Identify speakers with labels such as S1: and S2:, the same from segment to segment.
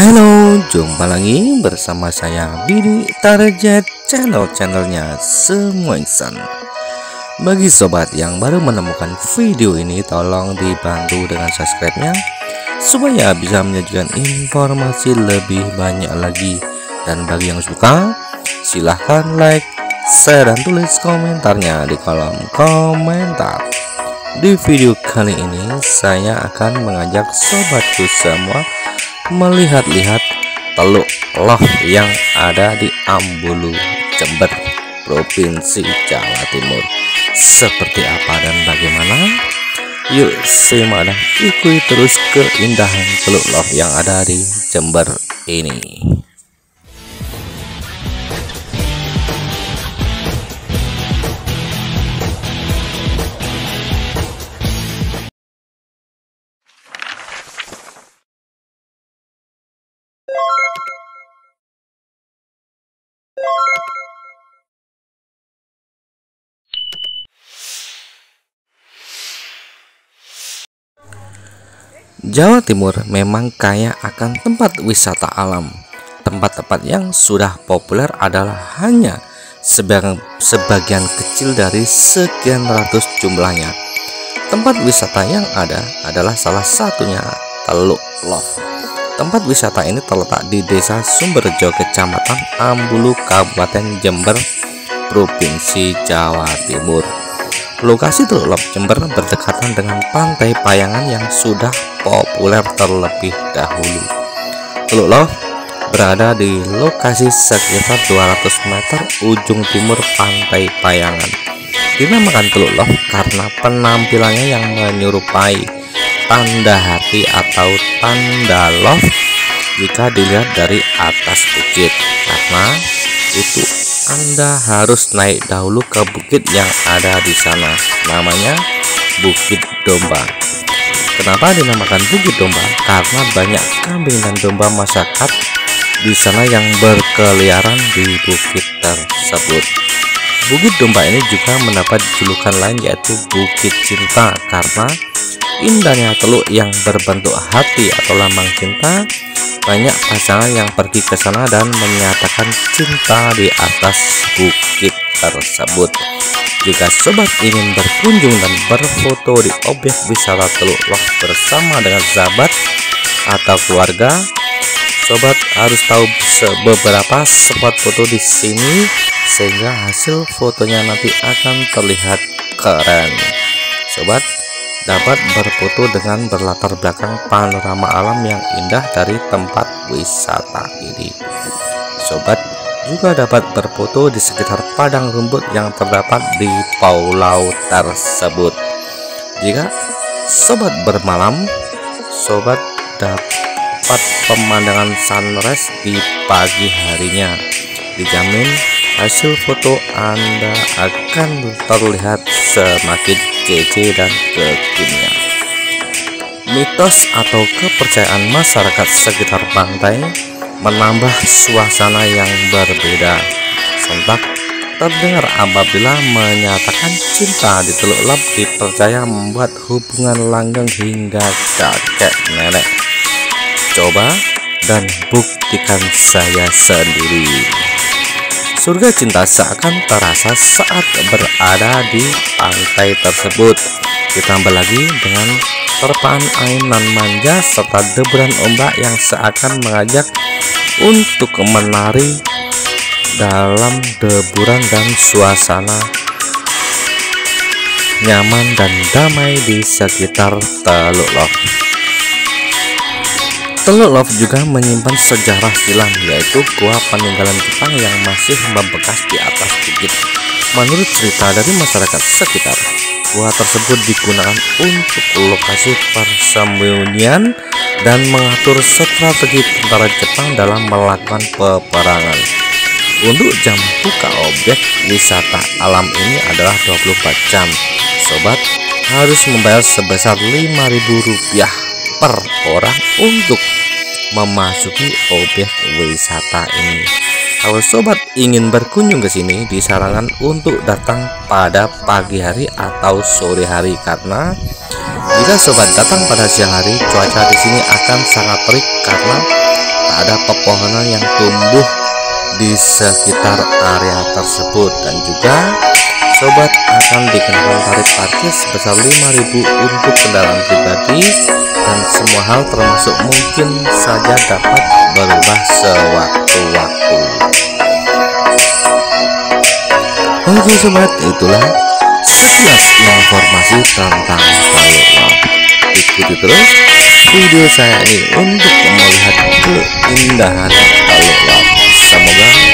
S1: Halo, jumpa lagi bersama saya Bidi Target channel-channelnya semua insan Bagi sobat yang baru menemukan video ini tolong dibantu dengan subscribe-nya Supaya bisa menyajikan informasi lebih banyak lagi. Dan bagi yang suka silahkan like, share, dan tulis komentarnya di kolom komentar. Di video kali ini saya akan mengajak sobatku semua melihat-lihat teluk loh yang ada di Ambulu, Jember, Provinsi Jawa Timur. Seperti apa dan bagaimana? Yuk simak dan ikuti terus keindahan teluk loh yang ada di Jember ini. Jawa Timur memang kaya akan tempat wisata alam. Tempat-tempat yang sudah populer adalah hanya sebagian, sebagian kecil dari sekian ratus jumlahnya. Tempat wisata yang ada adalah salah satunya Teluk Love. Tempat wisata ini terletak di Desa Sumberjo, Kecamatan Ambulu, Kabupaten Jember, Provinsi Jawa Timur. Lokasi Teluk Jember berdekatan dengan pantai Payangan yang sudah populer terlebih dahulu. Teluk Love berada di lokasi sekitar 200 meter ujung timur pantai Payangan. Dinamakan Teluk Love karena penampilannya yang menyerupai tanda hati atau tanda love jika dilihat dari atas bukit karena itu anda harus naik dahulu ke bukit yang ada di sana. Namanya Bukit Domba. Kenapa dinamakan Bukit Domba? Karena banyak kambing dan domba masyarakat di sana yang berkeliaran di bukit tersebut. Bukit Domba ini juga mendapat julukan lain yaitu Bukit Cinta karena indahnya teluk yang berbentuk hati atau lambang cinta banyak pasangan yang pergi ke sana dan menyatakan cinta di atas bukit tersebut. Jika sobat ingin berkunjung dan berfoto di objek wisata Teluk Loh bersama dengan sahabat atau keluarga, sobat harus tahu beberapa spot foto di sini sehingga hasil fotonya nanti akan terlihat keren. Sobat, dapat berfoto dengan berlatar belakang panorama alam yang indah dari tempat wisata ini. Sobat juga dapat berfoto di sekitar padang rumput yang terdapat di pulau tersebut. Jika sobat bermalam, sobat dapat pemandangan sunrise di pagi harinya. Dijamin hasil foto Anda akan terlihat semakin kece dan kekinian. Mitos atau kepercayaan masyarakat sekitar pantai menambah suasana yang berbeda. Sontak terdengar apabila menyatakan cinta di Teluk Lap dipercaya membuat hubungan langgeng hingga kakek nenek. Coba dan buktikan saya sendiri. Surga cinta seakan terasa saat berada di pantai tersebut. Ditambah lagi dengan terpaan angin nan manja serta deburan ombak yang seakan mengajak untuk menari dalam deburan dan suasana nyaman dan damai di sekitar Teluk Lok. Teluk Love juga menyimpan sejarah silam yaitu gua peninggalan Jepang yang masih membekas di atas bukit. Menurut cerita dari masyarakat sekitar, gua tersebut digunakan untuk lokasi persembunyian dan mengatur strategi tentara Jepang dalam melakukan peperangan. Untuk jam buka objek wisata alam ini adalah 24 jam. Sobat harus membayar sebesar Rp5.000 per orang untuk memasuki objek wisata ini. Kalau sobat ingin berkunjung ke sini, disarankan untuk datang pada pagi hari atau sore hari karena jika sobat datang pada siang hari, cuaca di sini akan sangat terik karena ada pepohonan yang tumbuh di sekitar area tersebut dan juga sobat akan dikenakan tarif parkir sebesar 5000 untuk kendaraan pribadi dan semua hal termasuk mungkin saja dapat berubah sewaktu-waktu. Oke sobat itulah sekilas informasi tentang Taluk Ikuti terus video saya ini untuk melihat keindahan Taluk Semoga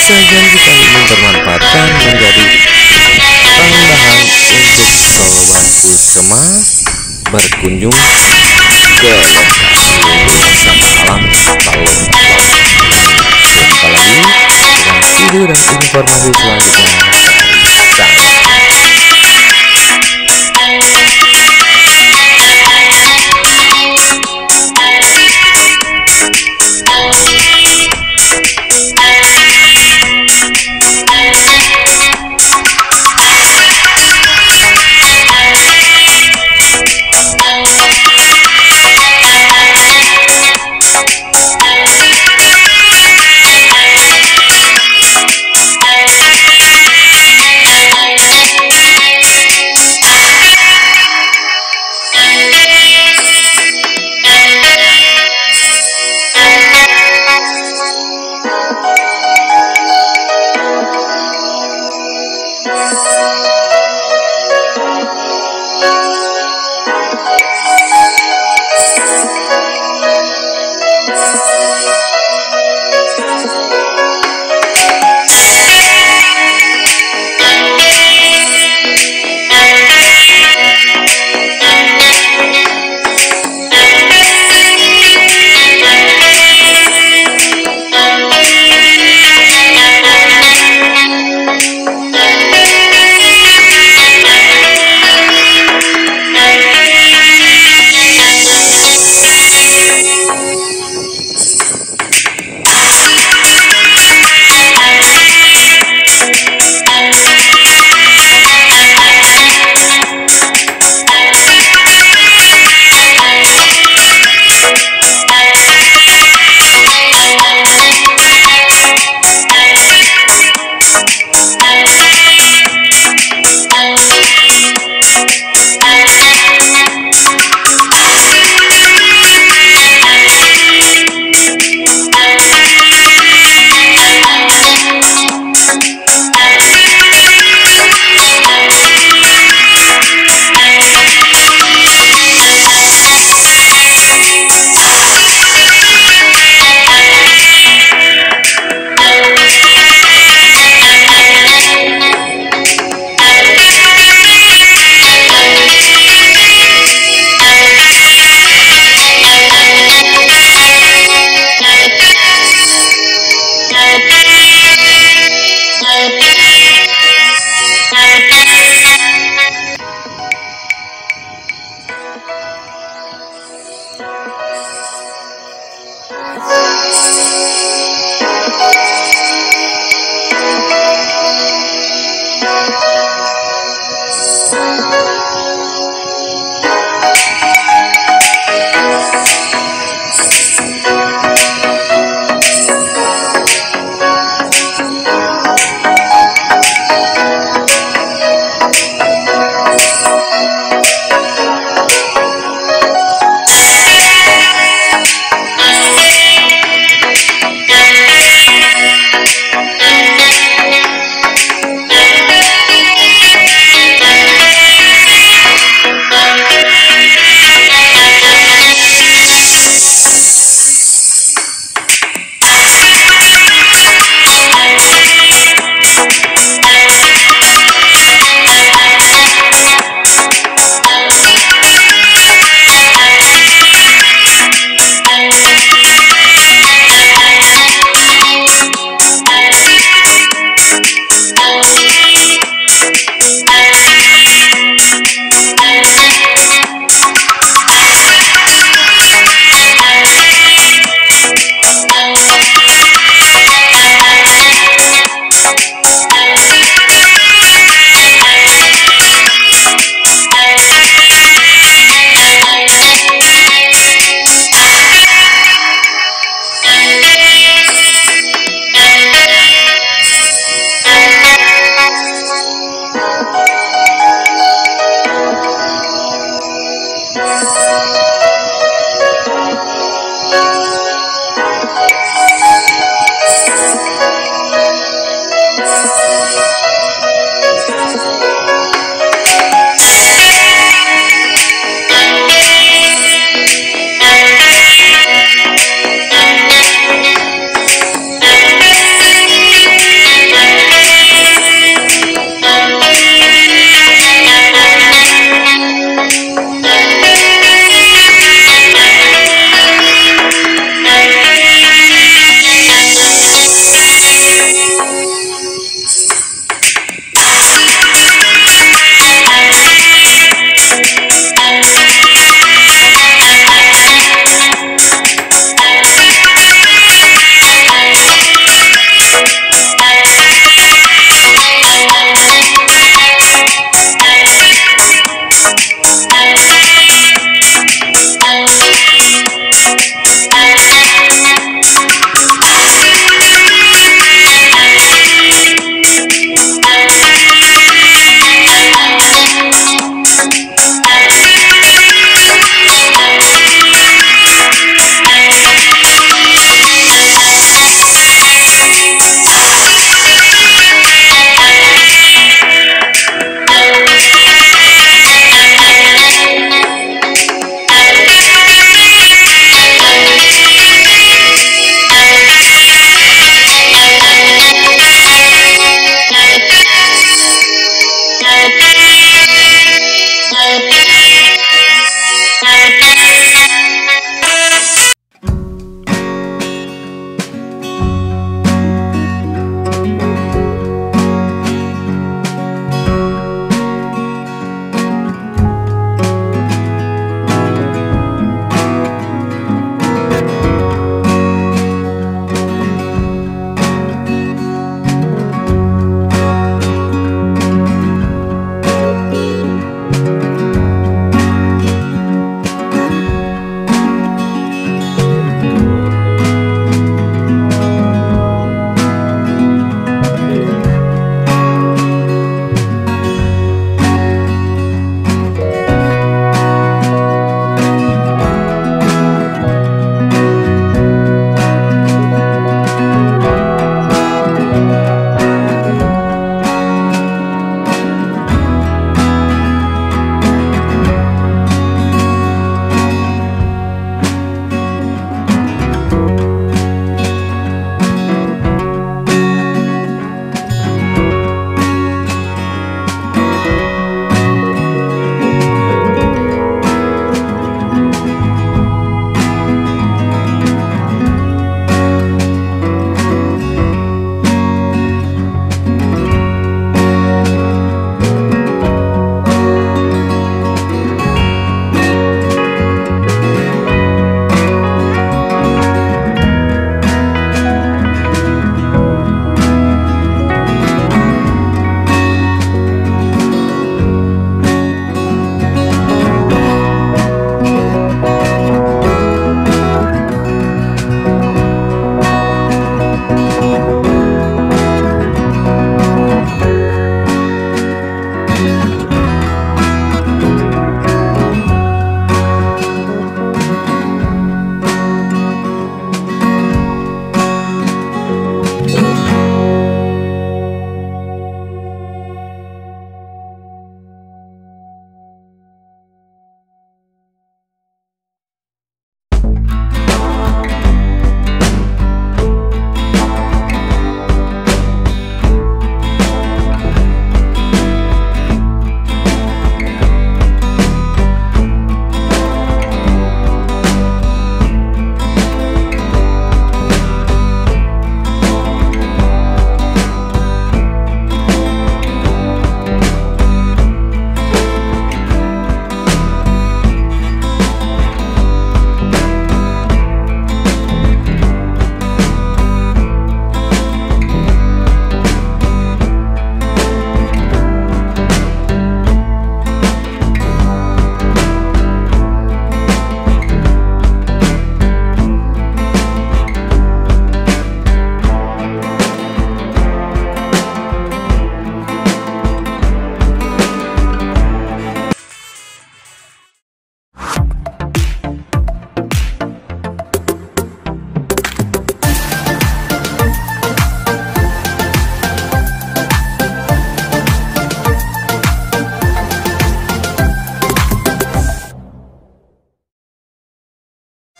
S1: sajian kita ini bermanfaat dan menjadi tambahan untuk sobatku semua berkunjung ke lokasi wisata alam Taluk Jumpa lagi dengan video dan informasi selanjutnya.